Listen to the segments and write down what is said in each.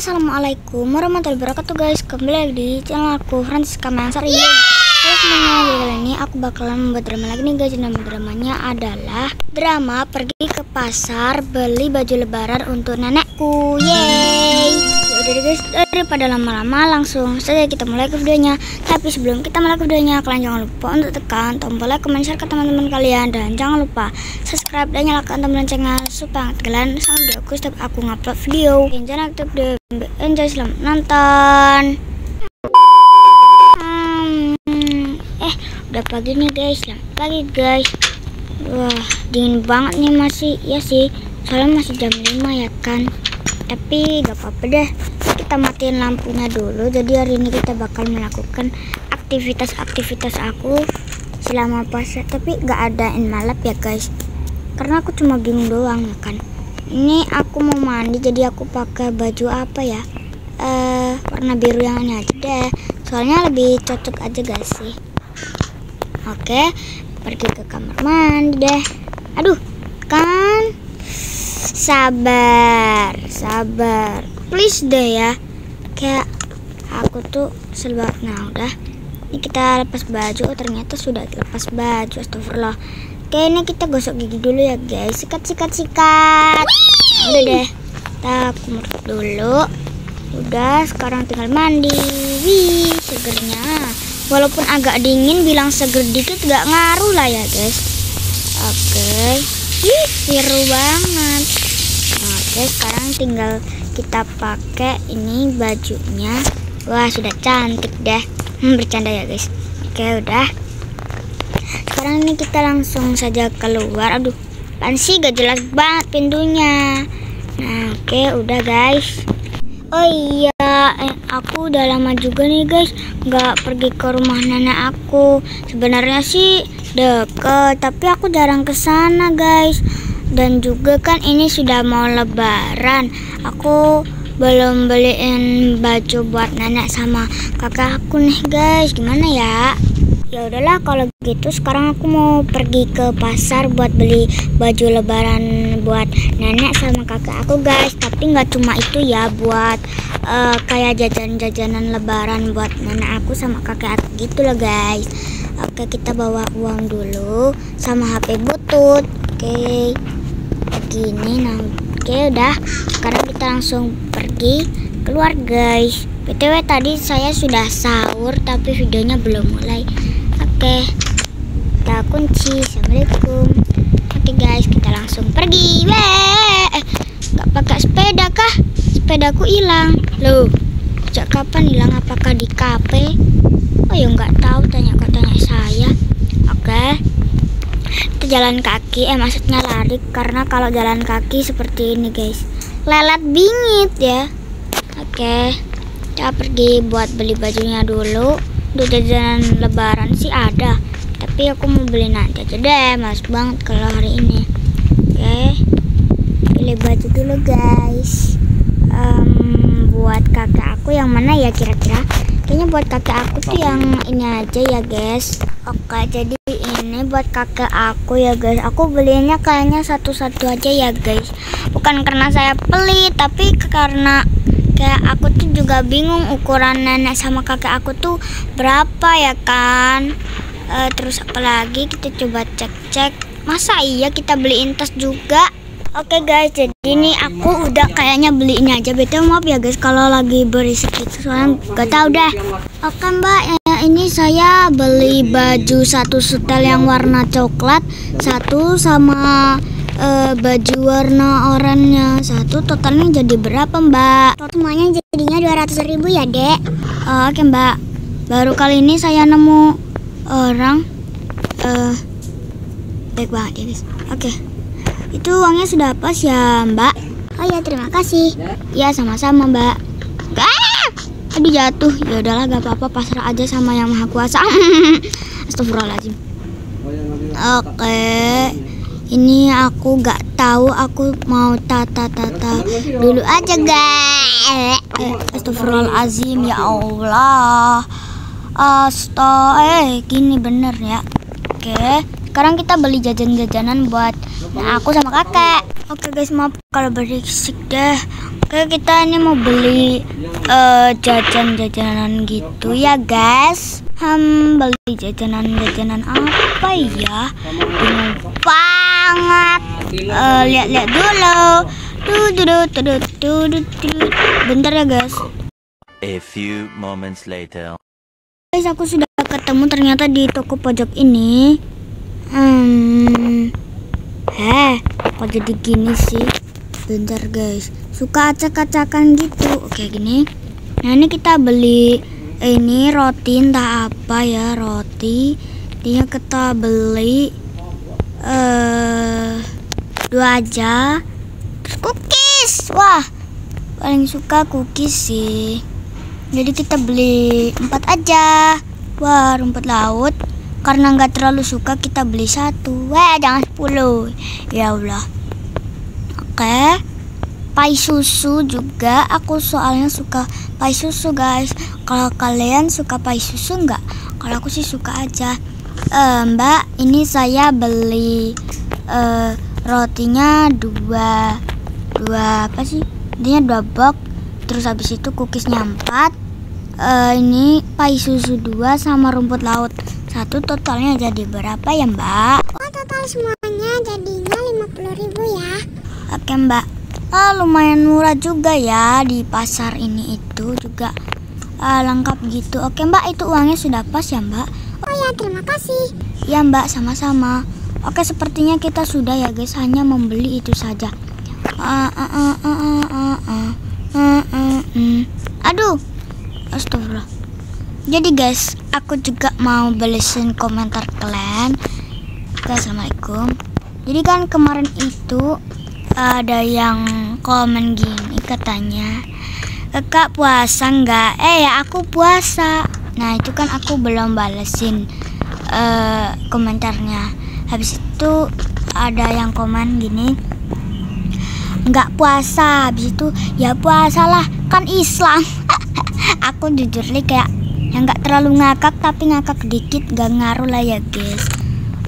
Assalamualaikum warahmatullahi wabarakatuh guys. Kembali lagi di channel aku Francisca Mansar Halo semuanya, di kali ini aku bakalan membuat drama lagi nih guys. Nama dramanya adalah Drama pergi ke pasar beli baju lebaran untuk nenekku. Yeay! Yaudah deh guys, daripada lama-lama langsung saja kita mulai ke videonya. Tapi sebelum kita mulai ke videonya Kalian jangan lupa untuk tekan tombol like, comment, share ke teman-teman kalian. Dan jangan lupa subscribe dan nyalakan tombol loncengnya Supaya kalian sama videoku setiap aku ngupload video. Jangan aktif di enjoy selamat nonton. Hmm, eh udah pagi nih guys. Selamat pagi guys. Wah dingin banget nih masih. Ya sih soalnya masih jam 5 ya kan? Tapi gak apa-apa deh. Kita matiin lampunya dulu. Jadi hari ini kita bakal melakukan aktivitas-aktivitas aku selama puasa. Tapi gak ada in malap ya guys karena aku cuma bingung doang ya kan? Ini aku mau mandi jadi aku pakai baju apa ya? Eh warna biru yang ini aja deh. Soalnya lebih cocok aja gak sih. Oke pergi ke kamar mandi deh. Aduh kan? Sabar sabar. Please deh ya. Kayak aku tuh selbat nah udah. Ini kita lepas baju. Oh ternyata sudah lepas baju. Astagfirullah Oke ini kita gosok gigi dulu ya guys. Sikat sikat sikat. Nah, Udah deh. Kita kumur dulu. Udah sekarang tinggal mandi. Wih segernya. Walaupun agak dingin bilang seger dikit gak ngaruh lah ya guys. Oke. Ih seru banget. Oke sekarang tinggal kita pakai ini bajunya. Wah sudah cantik deh. Hmm, Bercanda ya guys. Oke udah sekarang ini kita langsung saja keluar. Aduh sih? Gak jelas banget pintunya. Nah oke okay, udah guys. Oh iya eh, aku udah lama juga nih guys nggak pergi ke rumah nenek aku. Sebenarnya sih deket tapi aku jarang ke sana guys. Dan juga kan ini sudah mau lebaran. Aku belum beliin baju buat nenek sama kakak aku nih guys. Gimana ya ya udahlah kalau gitu sekarang aku mau pergi ke pasar buat beli baju lebaran buat nenek sama kakak aku guys. Tapi nggak cuma itu ya buat uh, kayak jajan-jajanan lebaran buat nenek aku sama kakak aku gitu loh guys. Oke kita bawa uang dulu sama HP butut. Oke gini nah oke udah. Sekarang kita langsung pergi keluar guys. Btw tadi saya sudah sahur tapi videonya belum mulai Oke, kita kunci. Assalamualaikum. Oke guys, kita langsung pergi. Weh, eh, nggak pakai sepeda kah? Sepedaku hilang. Loh, sejak kapan hilang? Apakah di kafe? Oh ya nggak tahu. Tanya kok tanya saya. Oke, kita jalan kaki. Eh maksudnya lari karena kalau jalan kaki seperti ini guys, lelet bingit ya. Oke, kita pergi buat beli bajunya dulu untuk jajanan lebaran sih ada tapi aku mau beli nanti aja deh mas banget kalau hari ini. Oke pilih baju dulu guys. Um, buat kakak aku yang mana ya kira-kira? Kayaknya buat kakak aku tuh yang ini aja ya guys. Oke jadi ini buat kakak aku ya guys. Aku belinya kayaknya satu-satu aja ya guys. Bukan karena saya pelit tapi karena kayak aku tuh juga bingung ukuran nenek sama kakek aku tuh berapa ya kan e, terus apalagi kita coba cek-cek masa iya kita beliin tas juga Oke okay guys, jadi ini aku udah kayaknya beli ini aja. Betul maaf ya guys kalau lagi berisik itu soalnya gak tau deh. Oke okay, mbak, ya, ini saya beli baju satu setel yang warna coklat, satu sama uh, baju warna oranye. Satu totalnya jadi berapa mbak? Semuanya jadinya 200 ribu ya dek. Uh, Oke mbak. Baru kali ini saya nemu orang. Uh, Baik banget ya guys Oke. Itu uangnya sudah pas ya mbak? Oh ya terima kasih. Ya sama-sama mbak. Ah! Aduh jatuh. Ya udahlah gak apa-apa. Pasrah aja sama yang maha kuasa. Astagfirullahaladzim. Oke ini aku gak tahu aku mau tata tata dulu aja guys. Astagfirullahaladzim ya Allah. Astaga eh gini bener ya. Oke sekarang kita beli jajan-jajanan buat nah, aku sama kakek. Oke guys maaf kalau berisik deh. Oke kita ini mau beli uh, jajan-jajanan gitu ya guys. Hmm beli jajanan-jajanan apa ya? Bingung banget uh, lihat-lihat dulu tuh tuh tuh tuh tuh bentar ya guys A few moments later. Guys, aku sudah ketemu ternyata di toko pojok ini. Hmm. Heh, kok jadi gini sih? Bentar guys, suka acak-acakan gitu. Oke gini. Nah ini kita beli ini roti entah apa ya roti. Dia kita beli eh uh, dua aja. Cookies, wah paling suka cookies sih. Jadi kita beli empat aja. Wah rumput laut. Karena nggak terlalu suka kita beli satu. Wah jangan sepuluh. Ya Allah. Oke. Pai susu juga. Aku soalnya suka pai susu guys. Kalau kalian suka pai susu nggak? Kalau aku sih suka aja uh, mbak ini saya beli uh, rotinya dua dua apa sih? Intinya dua box terus habis itu cookiesnya empat. Uh, ini pai susu dua sama rumput laut. Satu totalnya jadi berapa ya mbak? Oh total semuanya jadinya 50 ribu ya. Oke mbak. Ah, lumayan murah juga ya di pasar ini itu juga. Uh, lengkap gitu. Oke mbak itu uangnya sudah pas ya mbak? Terima kasih Ya mbak sama-sama Oke sepertinya kita sudah ya guys hanya membeli itu saja. Aduh, astagfirullah. Jadi guys, aku juga mau balesin komentar kalian. Oke, assalamualaikum. Jadi kan kemarin itu ada yang komen gini katanya, kakak puasa nggak? Eh ya aku puasa. Nah itu kan aku belum balesin uh, komentarnya. Habis itu ada yang komen gini nggak puasa. Habis itu ya puasalah kan Islam. Aku jujur nih kayak yang nggak terlalu ngakak tapi ngakak dikit gak ngaruh lah ya guys.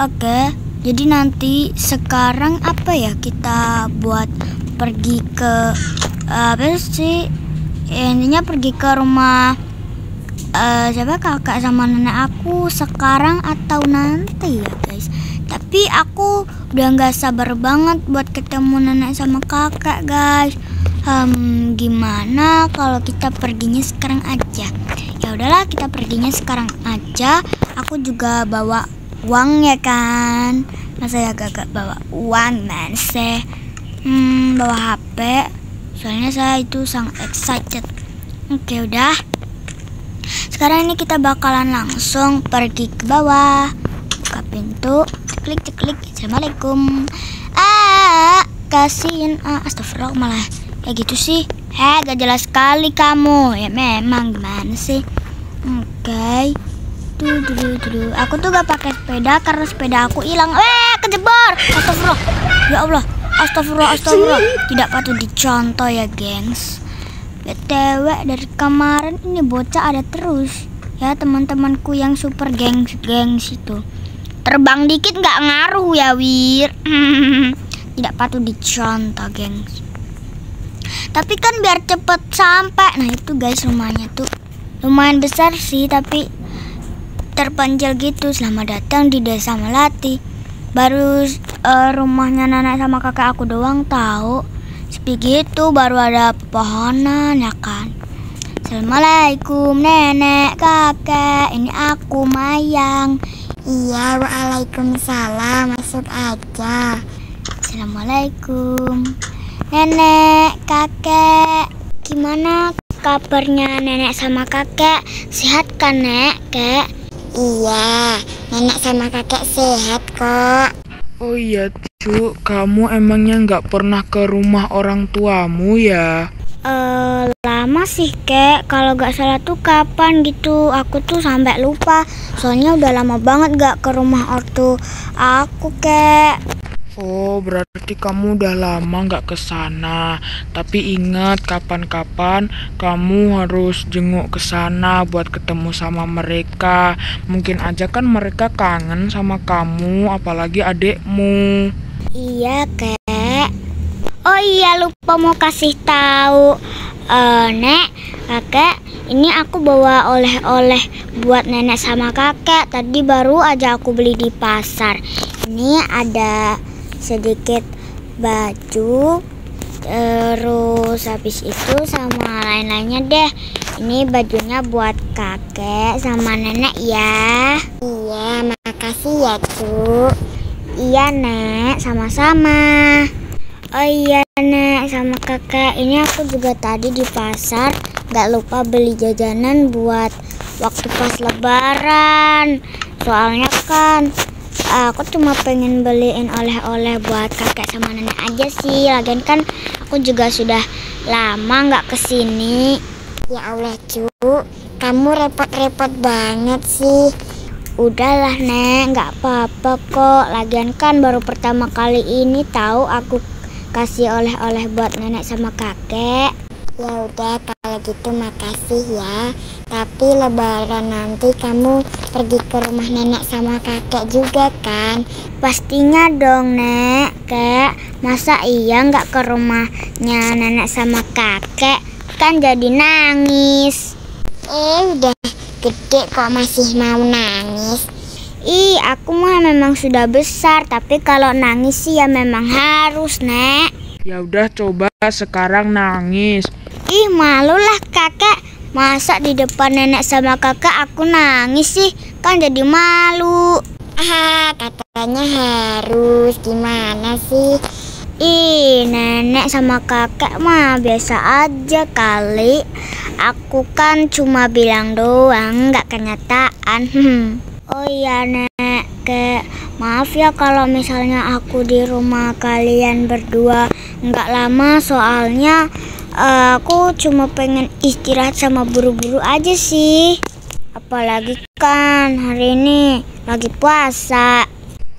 Oke jadi nanti sekarang apa ya kita buat pergi ke apa sih? Ya, intinya pergi ke rumah uh, siapa? Kakak sama nenek aku sekarang atau nanti ya guys. Tapi aku udah nggak sabar banget buat ketemu nenek sama kakak guys. Um, gimana kalau kita perginya sekarang aja? Ya udahlah kita perginya sekarang aja. Aku juga bawa uang ya kan? Masa ya gak bawa uang man sih hmm, bawa HP soalnya saya itu sangat excited oke udah sekarang ini kita bakalan langsung pergi ke bawah. Buka pintu klik klik assalamualaikum. Ah kasihin. Ah astagfirullah malah kayak gitu sih. Heh gak jelas sekali kamu. Ya memang gimana sih? Oke. Okay. tuh tuh tuh aku tuh gak pakai sepeda karena sepeda aku hilang. Eh kejebor. Astagfirullah. Ya Allah. Astagfirullah astagfirullah. Tidak patut dicontoh ya gengs btw dari kemarin ini bocah ada terus ya teman-temanku yang super gengs gengs itu Terbang dikit nggak ngaruh ya Wir. Tidak patut dicontoh, gengs. Tapi kan biar cepet sampai. Nah itu guys rumahnya tuh lumayan besar sih, tapi terpencil gitu. Selamat datang di desa Melati. Baru uh, rumahnya nenek sama kakek aku doang tahu. Sepi gitu baru ada pepohonan ya kan. Assalamualaikum nenek kakek ini aku Mayang Iya, waalaikumsalam. Masuk aja. Assalamualaikum. Nenek, kakek, gimana kabarnya nenek sama kakek? Sehat kan, Nek, Kek? Iya, nenek sama kakek sehat kok. Oh iya, Cuk, kamu emangnya nggak pernah ke rumah orang tuamu ya? Uh, lama sih kek. Kalau gak salah tuh kapan gitu. Aku tuh sampai lupa. Soalnya udah lama banget gak ke rumah ortu aku kek Oh, berarti kamu udah lama nggak ke sana. Tapi ingat, kapan-kapan kamu harus jenguk ke sana buat ketemu sama mereka. Mungkin aja kan mereka kangen sama kamu, apalagi adekmu. Iya, Kek. Oh iya, lupa mau kasih tahu. Eh, Nek, Kakek, ini aku bawa oleh-oleh buat nenek sama kakek. Tadi baru aja aku beli di pasar. Ini ada sedikit baju, terus habis itu sama lain-lainnya deh. Ini bajunya buat kakek sama nenek ya. Iya, makasih ya, Cuk. Iya, Nek, sama-sama. Oh iya, Nek, sama kakek. Ini aku juga tadi di pasar gak lupa beli jajanan buat waktu pas lebaran. Soalnya kan aku cuma pengen beliin oleh-oleh buat kakek sama nenek aja sih. Lagian kan aku juga sudah lama nggak ke sini. Ya Allah, Cuk. Kamu repot-repot banget sih. Udahlah nek, nggak apa-apa kok. Lagian kan baru pertama kali ini tahu aku kasih oleh-oleh buat nenek sama kakek. Ya udah kalau gitu makasih ya. Tapi lebaran nanti kamu pergi ke rumah nenek sama kakek juga kan? Pastinya dong nek, kek. Masa iya nggak ke rumahnya nenek sama kakek? Kan jadi nangis. Eh udah gede kok masih mau nangis. Ih, aku mah memang sudah besar, tapi kalau nangis sih ya memang harus, Nek. Ya udah coba sekarang nangis. Ih, malulah kakek. Masa di depan nenek sama kakek aku nangis sih? Kan jadi malu. Ah, katanya harus. Gimana sih? Ih, nenek sama kakek mah biasa aja kali. Aku kan cuma bilang doang, nggak kenyataan. Oh iya, Nek. Kek, maaf ya kalau misalnya aku di rumah kalian berdua nggak lama soalnya eh, aku cuma pengen istirahat sama buru-buru aja sih. Apalagi kan hari ini lagi puasa.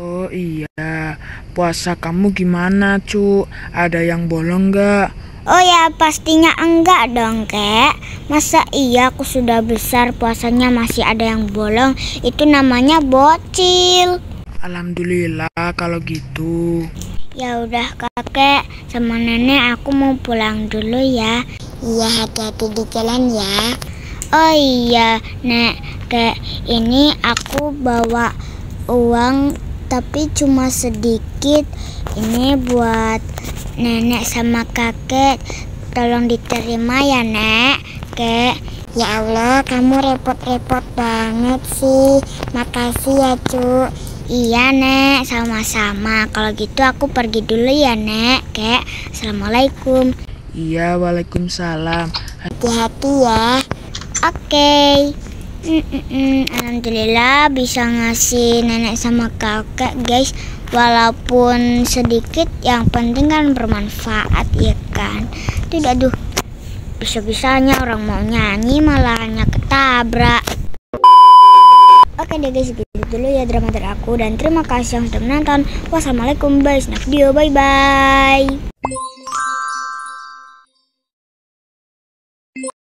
Oh iya, puasa kamu gimana, Cu? Ada yang bolong nggak? Oh ya pastinya enggak dong kek. Masa iya aku sudah besar puasanya masih ada yang bolong? Itu namanya bocil. Alhamdulillah kalau gitu. Ya udah kakek. Sama nenek aku mau pulang dulu ya. Iya hati-hati di jalan ya. Oh iya nek. Kek ini aku bawa uang tapi cuma sedikit Ini buat nenek sama kakek Tolong diterima ya nek kek Ya Allah, kamu repot-repot banget sih. Makasih ya, Cuk. Iya nek, sama-sama. Kalau gitu aku pergi dulu ya nek. Kek, assalamualaikum. Iya, waalaikumsalam. Hati-hati ya. Oke. Mm-mm-mm. Alhamdulillah bisa ngasih nenek sama kakek guys. Walaupun sedikit, yang penting kan bermanfaat ya kan. Tidak aduh. Bisa-bisanya orang mau nyanyi malah hanya ketabrak. Oke deh guys, gitu dulu ya drama dari aku dan terima kasih yang sudah menonton. Wassalamualaikum, bye, next video, bye bye.